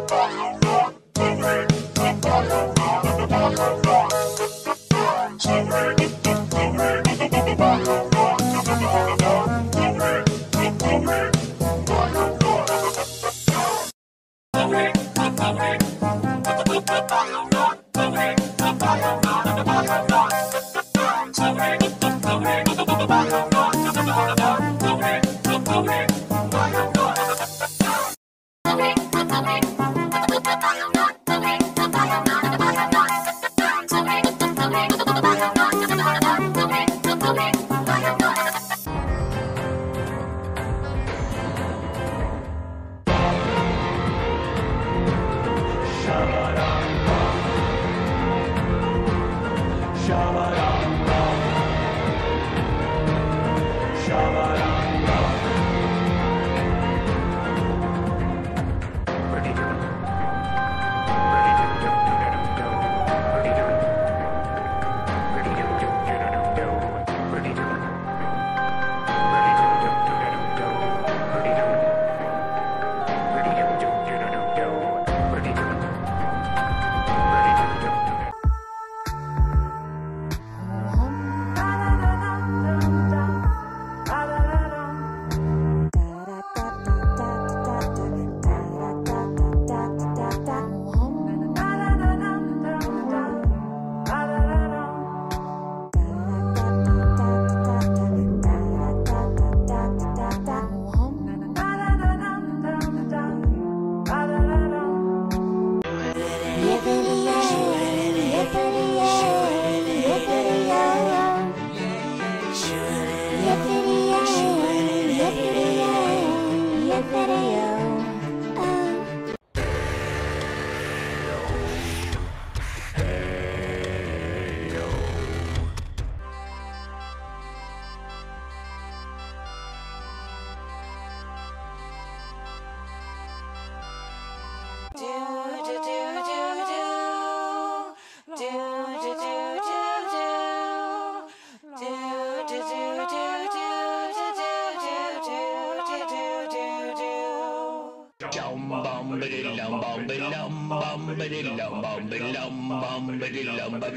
Bye. Bye. Dum bum biddy lum bum biddy lum bum biddy lum bum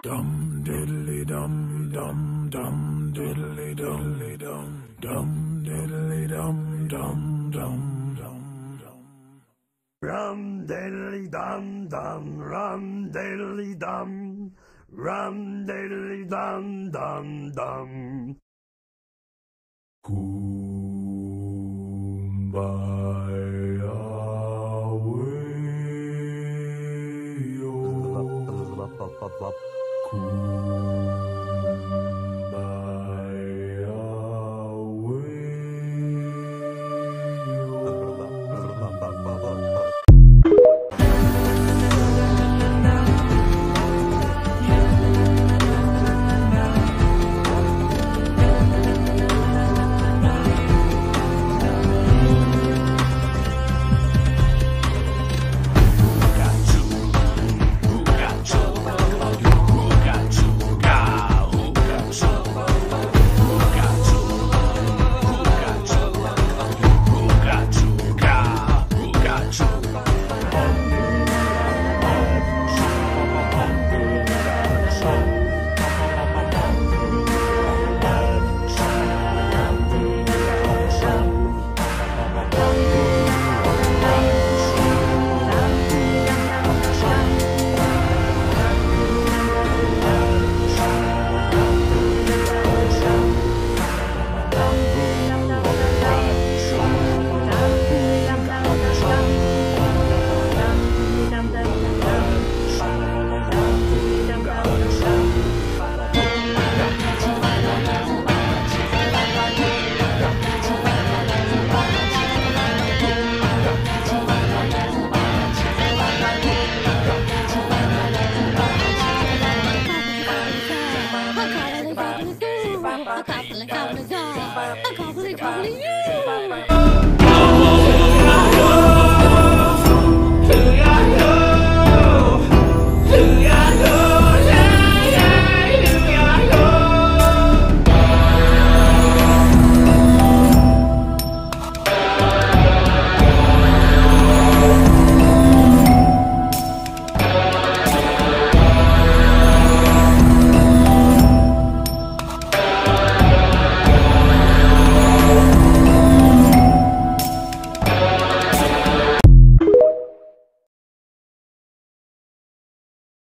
Dum diddly dum dum dum diddly dum dum dum diddly dum dum dum dum dum. Rum diddly dum dum rum diddly dum rum diddly dum dum dum. Kumbaya way, Cool.